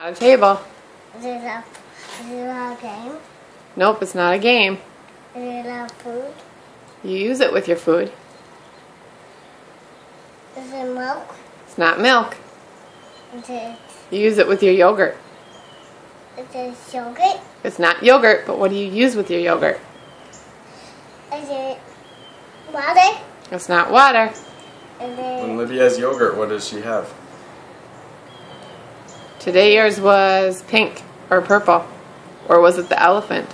Not a table. Is it a, is it a game? Nope, it's not a game. Is it a food? You use it with your food. Is it milk? It's not milk. Is it, You use it with your yogurt. is it yogurt? It's not yogurt, but what do you use with your yogurt? Is it water? It's not water. Is When it, Libby has yogurt, what does she have? Today yours was pink or purple. Or was it the elephant?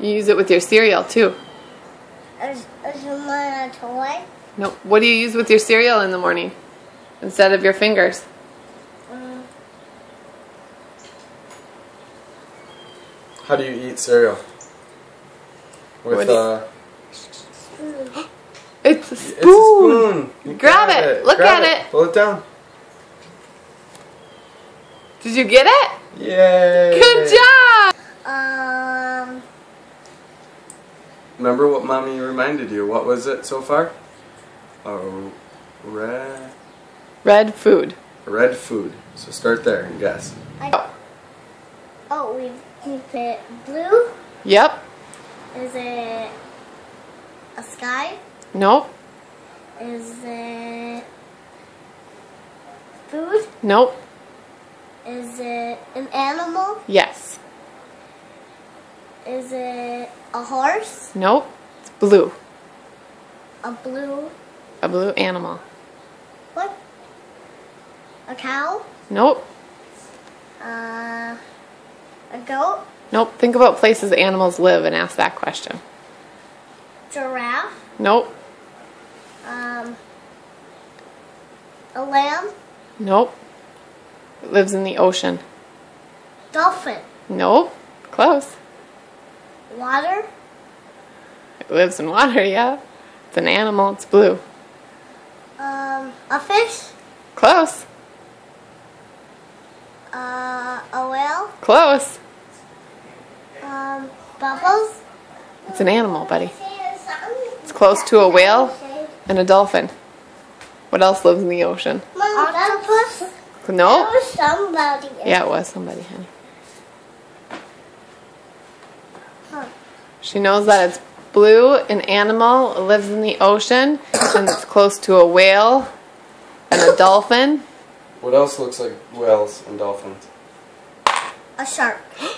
You use it with your cereal too. is, is it mine a toy? No, what do you use with your cereal in the morning instead of your fingers? Mm, How do you eat cereal? With do you- uh, spoon. It's a it's spoon. a spoon. You Grab got it. Look Grab at it. Pull it down. Did you get it? Yay! Good job. Um, Remember what mommy reminded you? What was it so far? Oh, red, Red food. red food. So start there and guess. I, oh, we keep it blue. Yep. Is it a sky? Nope. Is it food? Nope. Is it an animal? Yes. Is it a horse? Nope. It's blue. A blue A blue animal. what? A cow? Nope. Uh, a goat? Nope. Think about places animals live and ask that question. Giraffe? Nope. Um, a lamb? Nope. It lives in the ocean. Dolphin? Nope. Close. Water? It lives in water, yeah. It's an animal. It's blue. Um, a fish? Close. Uh, a whale? Close. Um, bubbles? It's an animal, buddy. It's close to a whale and a dolphin. What else lives in the ocean? Octopus? Nope. was somebody. Yeah, it was somebody, honey. Huh. She knows that it's blue, an animal, lives in the ocean, and it's close to a whale and a dolphin. What else looks like whales and dolphins? A shark.